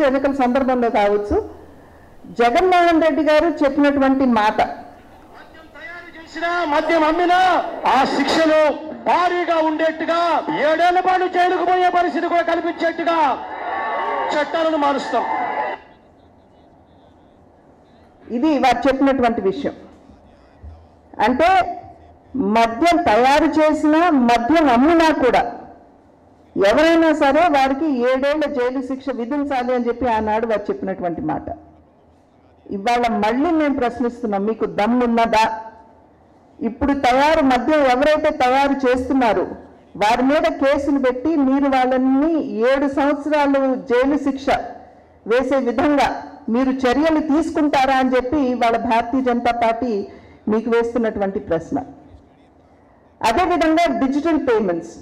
కావచ్చు ఎన్నికల సందర్భంలో కావచ్చు. జగన్మోహన్ రెడ్డి గారు చెప్పినటువంటి మాట. మద్యం అమ్మినా ఆ శిక్షలు భారీగా ఉండేట్టుగా ఏడేళ్ళ పాటు జైలుకు పోయే పరిస్థితి కూడా కల్పించేట్టుగా చట్టాలను మారుస్తాం. ఇది వారు చెప్పినటువంటి విషయం. అంటే మద్యం తయారు చేసినా మద్యం అమ్మినా కూడా ఎవరైనా సరే వారికి ఏడేళ్ళ జైలు శిక్ష విధించాలి అని చెప్పి ఆనాడు వారు చెప్పినటువంటి మాట. ఇవాళ మళ్ళీ మేము ప్రశ్నిస్తున్నాం మీకు దమ్మున్నదా ఇప్పుడు తయారు మద్యం ఎవరైతే తయారు చేస్తున్నారో వారి మీద కేసులు పెట్టి మీరు వాళ్ళని ఏడు సంవత్సరాలు జైలు శిక్ష వేసే విధంగా మీరు చర్యలు తీసుకుంటారా అని చెప్పి వాళ్ళ భారతీయ జనతా పార్టీ మీకు వేస్తున్నటువంటి ప్రశ్న. అదేవిధంగా డిజిటల్ పేమెంట్స్.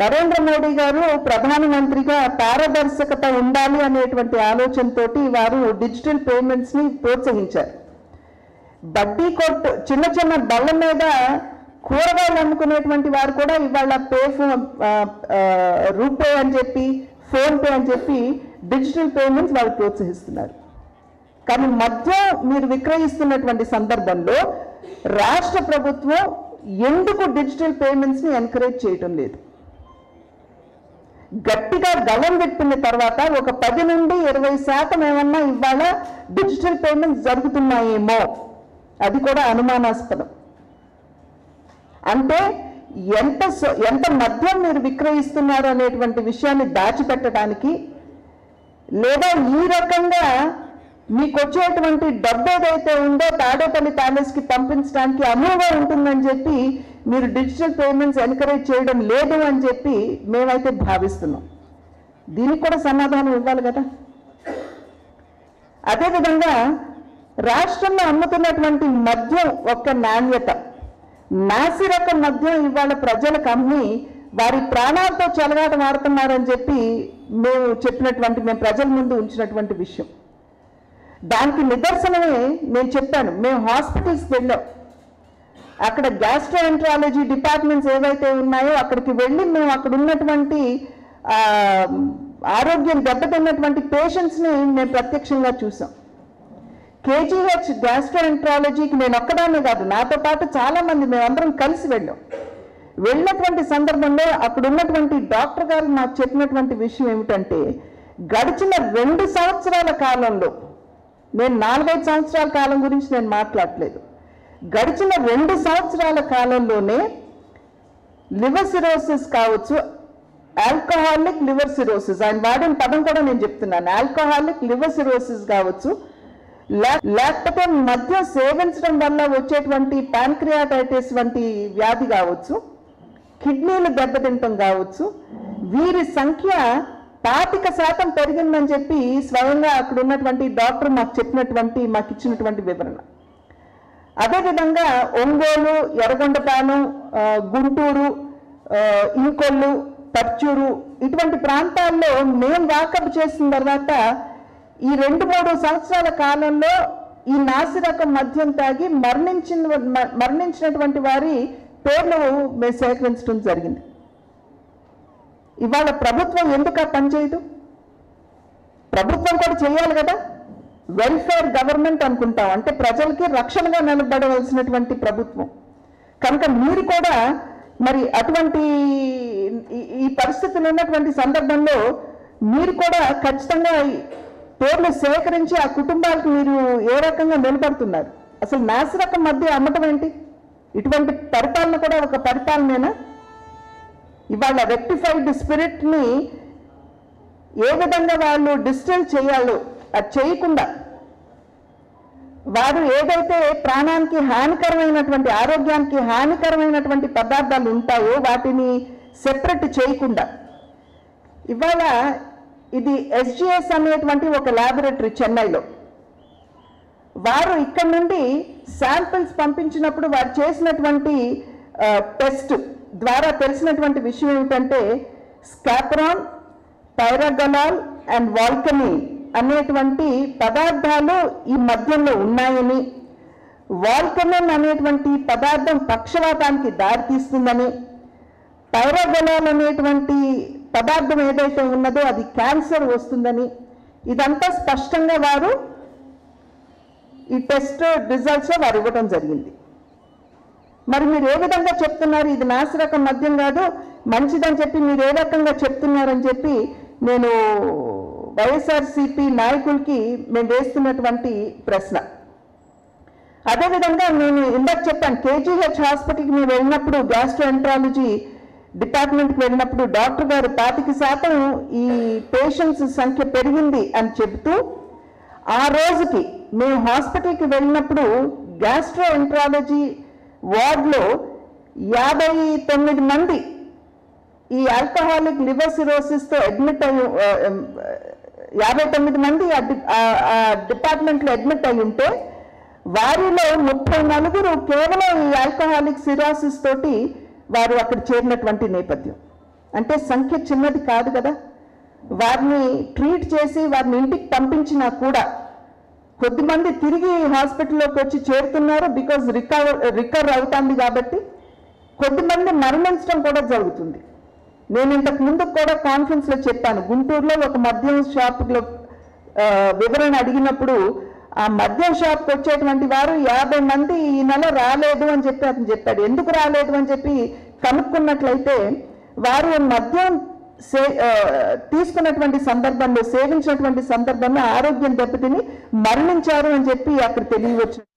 నరేంద్ర మోడీ గారు ప్రధానమంత్రిగా పారదర్శకత ఉండాలి అనేటువంటి ఆలోచనతోటి వారు డిజిటల్ పేమెంట్స్ని ప్రోత్సహించారు. బడ్డీ కొట్టు చిన్న చిన్న బళ్ళ మీద కూరగాయలు అమ్ముకునేటువంటి వారు కూడా ఇవాళ పే ఫోన్ రూపే అని చెప్పి ఫోన్పే అని చెప్పి డిజిటల్ పేమెంట్స్ వాళ్ళు ప్రోత్సహిస్తున్నారు. కానీ మధ్య మీరు విక్రయిస్తున్నటువంటి సందర్భంలో రాష్ట్ర ప్రభుత్వం ఎందుకు డిజిటల్ పేమెంట్స్ని ఎంకరేజ్ చేయటం లేదు? గట్టిగా గలం పెట్టిన తర్వాత ఒక పది నుండి ఇరవై శాతం ఏమన్నా ఇవాళ డిజిటల్ పేమెంట్స్ జరుగుతున్నాయేమో. అది కూడా అనుమానాస్పదం. అంటే ఎంత ఎంత మద్యం మీరు విక్రయిస్తున్నారు అనేటువంటి విషయాన్ని దాచిపెట్టడానికి లేదా ఈ రకంగా మీకు వచ్చేటువంటి డబ్బు ఏదైతే ఉందో తాడేపల్లి ప్యాలెస్కి పంపించడానికి అనువుగా ఉంటుందని చెప్పి మీరు డిజిటల్ పేమెంట్స్ ఎంకరేజ్ చేయడం లేదు అని చెప్పి మేమైతే భావిస్తున్నాం. దీనికి కూడా సమాధానం ఇవ్వాలి కదా? అదేవిధంగా రాష్ట్రంలో అమ్ముతున్నటువంటి మద్యం ఒక నాణ్యత నాసి రకం మద్యం ఇవాళ ప్రజలకు అమ్మి వారి ప్రాణాలతో చెలగాట మారుతున్నారని చెప్పి మేము చెప్పినటువంటి మేము ప్రజల ముందు ఉంచినటువంటి విషయం. దానికి నిదర్శనమే నేను చెప్పాను. మేము హాస్పిటల్స్ వెళ్ళాం. అక్కడ గ్యాస్ట్రోఎంట్రాలజీ డిపార్ట్మెంట్స్ ఏవైతే ఉన్నాయో అక్కడికి వెళ్ళి మేము అక్కడ ఉన్నటువంటి ఆరోగ్యం దెబ్బతిన్నటువంటి పేషెంట్స్ని మేము ప్రత్యక్షంగా చూసాం. కేజీహెచ్ గ్యాస్ట్రోఎంట్రాలజీకి నేను ఒక్కదాన్నే కాదు నాతో పాటు చాలామంది మేమందరం కలిసి వెళ్ళాం. వెళ్ళినటువంటి సందర్భంలో అక్కడ ఉన్నటువంటి డాక్టర్ గారు నాకు చెప్పినటువంటి విషయం ఏమిటంటే గడిచిన రెండు సంవత్సరాల కాలంలో నేను నాలుగైదు సంవత్సరాల కాలం గురించి నేను మాట్లాడలేదు. గడిచిన రెండు సంవత్సరాల కాలంలోనే లివర్ సిరోసిస్ కావచ్చు ఆల్కహాలిక్ లివర్ సిరోసిస్ ఆయన వాడిన పదం కూడా నేను చెప్తున్నాను. ఆల్కహాలిక్ లివర్ సిరోసిస్ కావచ్చు లేకపోతే మద్యం సేవించడం వల్ల వచ్చేటువంటి పాన్క్రియాటైటిస్ వంటి వ్యాధి కావచ్చు కిడ్నీలు దెబ్బతింటం కావచ్చు వీరి సంఖ్య పాతిక శాతం పెరిగిందని చెప్పి స్వయంగా అక్కడ ఉన్నటువంటి డాక్టర్ మాకు చెప్పినటువంటి మాకు ఇచ్చినటువంటి వివరణ. అదేవిధంగా ఒంగోలు ఎర్రగొండపాలెం గుంటూరు ఇంకొల్లు పర్చూరు ఇటువంటి ప్రాంతాల్లో మేము వాకప్ చేసిన తర్వాత ఈ రెండు మూడు సంవత్సరాల కాలంలో ఈ నాసిరకం మద్యం తాగి మరణించిన మరణించినటువంటి వారి పేర్లు మేము సేకరించడం జరిగింది. ఇవాళ ప్రభుత్వం ఎందుకు పనిచేయదు ప్రభుత్వం కూడా చేయాలి కదా. వెల్ఫేర్ గవర్నమెంట్ అనుకుంటాం. అంటే ప్రజలకి రక్షణగా నిలబడవలసినటువంటి ప్రభుత్వం. కనుక మీరు కూడా మరి అటువంటి ఈ- పరిస్థితులు ఉన్నటువంటి సందర్భంలో మీరు కూడా ఖచ్చితంగా పేర్లు సేకరించి ఆ కుటుంబాలకు మీరు ఏ రకంగా నిలబడుతున్నారు? అసలు నాసిరకం మధ్య అమ్మటం ఏంటి? ఇటువంటి పరిపాలన కూడా ఒక పరిపాలనేనా? ఇవాళ రెక్టిఫైడ్ స్పిరిట్ని ఏ విధంగా వాళ్ళు డిస్టిల్ చేయాలో అది చేయకుండా వారు ఏదైతే ప్రాణానికి హానికరమైనటువంటి ఆరోగ్యానికి హానికరమైనటువంటి పదార్థాలు ఉంటాయో వాటిని సెపరేట్ చేయకుండా. ఇవాళ ఇది ఎస్జిఎస్ అనేటువంటి ఒక ల్యాబొరేటరీ చెన్నైలో. వారు ఇక్కడ నుండి శాంపిల్స్ పంపించినప్పుడు వారు చేసినటువంటి టెస్ట్ ద్వారా తెలిసినటువంటి విషయం ఏమిటంటే స్కాప్రాన్ పైరగనాల్ అండ్ వాల్కనీ అనేటువంటి పదార్థాలు ఈ మద్యంలో ఉన్నాయని వాల్కనన్ అనేటువంటి పదార్థం పక్షవాతానికి దారితీస్తుందని పైరగనాల్ అనేటువంటి పదార్థం ఏదైతే ఉన్నదో అది క్యాన్సర్ వస్తుందని ఇదంతా స్పష్టంగా వారు ఈ టెస్ట్ రిజల్ట్స్లో వారు ఇవ్వడం జరిగింది. మరి మీరు ఏ విధంగా చెప్తున్నారు? ఇది నాసిరకం మద్యం కాదు. మంచిదని చెప్పి మీరు ఏ రకంగా చెప్తున్నారని చెప్పి నేను వైఎస్ఆర్సిపి నాయకులకి మేము వేస్తున్నటువంటి ప్రశ్న. అదేవిధంగా నేను ఇందాక చెప్పాను కేజీహెచ్ హాస్పిటల్కి మేము వెళ్ళినప్పుడు గ్యాస్ట్రోఎంట్రాలజీ డిపార్ట్మెంట్కి వెళ్ళినప్పుడు డాక్టర్ గారు పాతికి శాతం ఈ పేషెంట్స్ సంఖ్య పెరిగింది అని చెబుతూ ఆ రోజుకి మేము హాస్పిటల్కి వెళ్ళినప్పుడు గ్యాస్ట్రోఎంట్రాలజీ వార్డులో యాభై తొమ్మిది మంది ఈ ఆల్కహాలిక్ లివర్ సిరోసిస్తో అడ్మిట్ అయ్యి యాభై తొమ్మిది మంది ఆ డిపార్ట్మెంట్లో అడ్మిట్ అయి ఉంటే వారిలో ముప్పై నలుగురు కేవలం ఈ ఆల్కహాలిక్ సిరాసిస్ తోటి వారు అక్కడ చేరినటువంటి నేపథ్యం. అంటే సంఖ్య చిన్నది కాదు కదా. వారిని ట్రీట్ చేసి వారిని ఇంటికి పంపించినా కూడా కొద్దిమంది తిరిగి హాస్పిటల్లోకి వచ్చి చేరుతున్నారు బికాజ్ రికవర్ రికవర్ అవుతుంది కాబట్టి కొద్దిమంది మరణించడం కూడా జరుగుతుంది. నేను ఇంతకు ముందు కూడా కాన్ఫరెన్స్లో చెప్పాను. గుంటూరులో ఒక మద్యం షాపులో వివరణ అడిగినప్పుడు ఆ మద్యం షాప్కి వచ్చేటువంటి వారు యాభై మంది ఈ నెల రాలేదు అని చెప్పి అతను చెప్పాడు. ఎందుకు రాలేదు అని చెప్పి కనుక్కున్నట్లయితే వారు మద్యం సే తీసుకున్నటువంటి సందర్భంలో సేవించినటువంటి సందర్భంలో ఆరోగ్యం దెబ్బతిని మరణించారు అని చెప్పి అక్కడ తెలియవచ్చు